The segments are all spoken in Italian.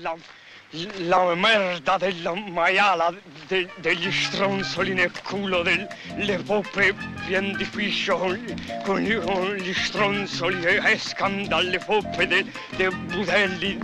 la, la merda della maiala, de, degli stronzoli nel culo, delle poppe pien di fiscio con, con gli stronzoli che escano dalle poppe dei de budelli,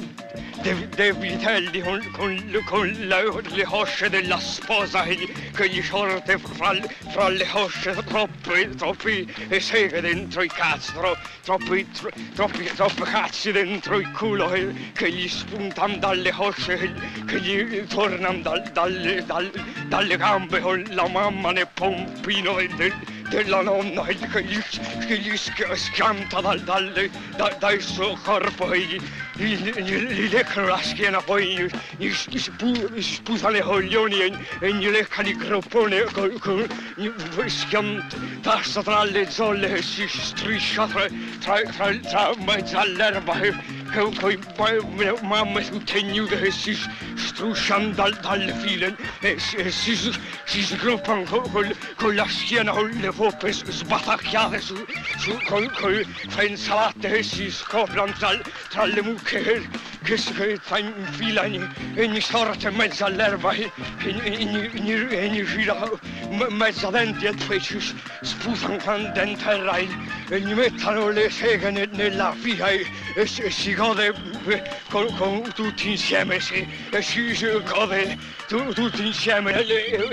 dei de vitelli con, con- con le, le cosce della sposa che che gli sorte fra, fra le cosce troppi, troppi e seghe dentro i cazzi, tro- troppi, tro- troppi, troppi cazzi dentro il culo che, che gli spuntano dalle cosce, che, che gli tornano dal- dalle, dal- dalle gambe con la mamma nel pompino e del- della nonna che, che gli, che gli schi- schianta dal, dalle, da, dal suo corpo e gli, gli, leccano la schiena, poi gli, gli, spu- coglioni e, e gli leccano il groppone con, con tra le zolle che si striscia tra mezzo all'erba che, che, che ma- mamme tutte nude che si strusciano dal- dalle file e si, e si, s- si sgruppano con, con- con la schiena, con le poppe s- sbatacchiate su, su, con, con le insalate che si si- mezzo all'erba e, e, e, e ogni fila m- mezzo denti e gli mettono le seghe ne- nella fila e, e si- e si gode eh, con, con tutti insieme si, e si, si gode tu- tutti insieme e,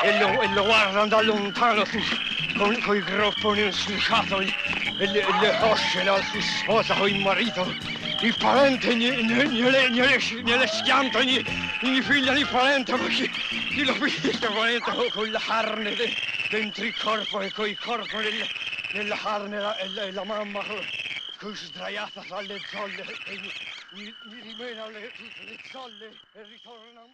e- lo, e lo guardano da lontano con, con i gropponi insucciati e le, le cosce la sua sposa con il marito il parente gliele, gliele schianta ogni, ogni figlia di parente perché chi piglia il parente con, la carne de- dentro il corpo e con il corpo nel- nella carne la- e la, mamma con sdraiata tra le zolle e gli, gli, gli rimena le, le zolle e ritorna